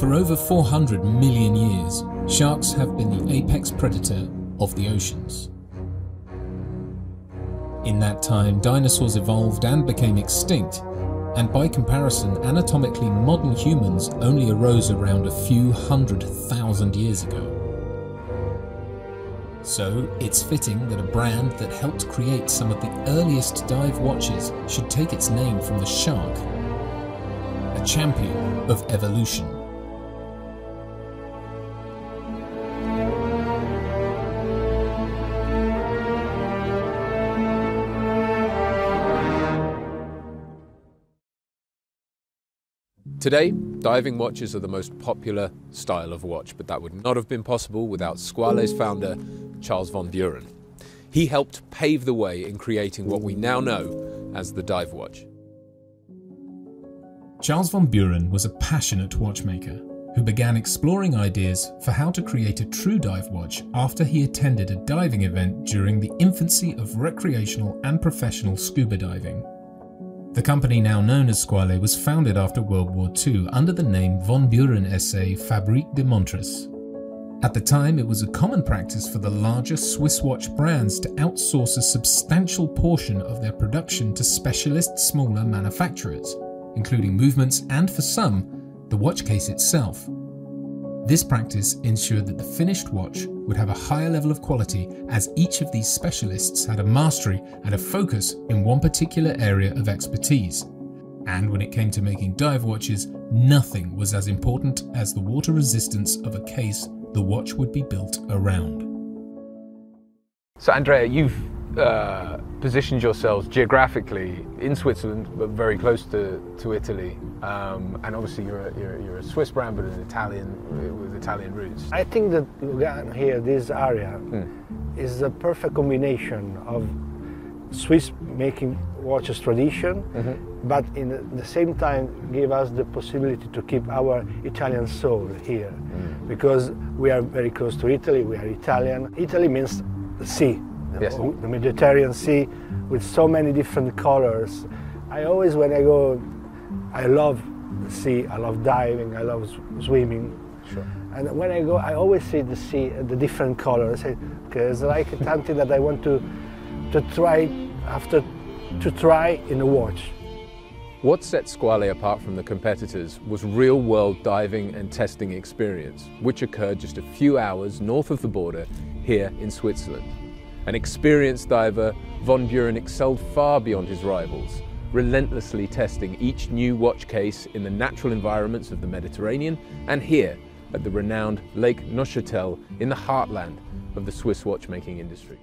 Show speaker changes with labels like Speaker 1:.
Speaker 1: For over 400 million years, sharks have been the apex predator of the oceans. In that time, dinosaurs evolved and became extinct, and by comparison, anatomically modern humans only arose around a few hundred thousand years ago. So, it's fitting that a brand that helped create some of the earliest dive watches should take its name from the shark, a champion of evolution.
Speaker 2: Today, diving watches are the most popular style of watch, but that would not have been possible without Squale's founder, Charles von Buren. He helped pave the way in creating what we now know as the dive watch.
Speaker 1: Charles von Buren was a passionate watchmaker who began exploring ideas for how to create a true dive watch after he attended a diving event during the infancy of recreational and professional scuba diving. The company now known as Squale was founded after World War II under the name Von Buren SA Fabrique de Montres. At the time, it was a common practice for the larger Swiss watch brands to outsource a substantial portion of their production to specialist smaller manufacturers, including movements and, for some, the watch case itself. This practice ensured that the finished watch would have a higher level of quality as each of these specialists had a mastery and a focus in one particular area of expertise. And when it came to making dive watches, nothing was as important as the water resistance of a case the watch would be built around.
Speaker 2: So, Andrea, you've uh, positioned yourselves geographically in Switzerland, but very close to, to Italy. Um, and obviously, you're a, you're, you're, a Swiss brand, but an Italian with Italian roots.
Speaker 3: I think that Lugano here, this area, mm. is a perfect combination of Swiss making watches tradition, mm-hmm. but in the same time give us the possibility to keep our Italian soul here, mm. because we are very close to Italy. We are Italian. Italy means sea yes. Oh, the Mediterranean Sea with so many different colors. I always, when I go, I love the sea, I love diving, I love swimming. Sure. And when I go, I always see the sea, the different colors. Because like something that I want to, to try after to try in a watch.
Speaker 2: What set Squale apart from the competitors was real-world diving and testing experience, which occurred just a few hours north of the border here in Switzerland. An experienced diver, Von Buren excelled far beyond his rivals, relentlessly testing each new watch case in the natural environments of the Mediterranean and here at the renowned Lake Neuchâtel in the heartland of the Swiss watchmaking industry.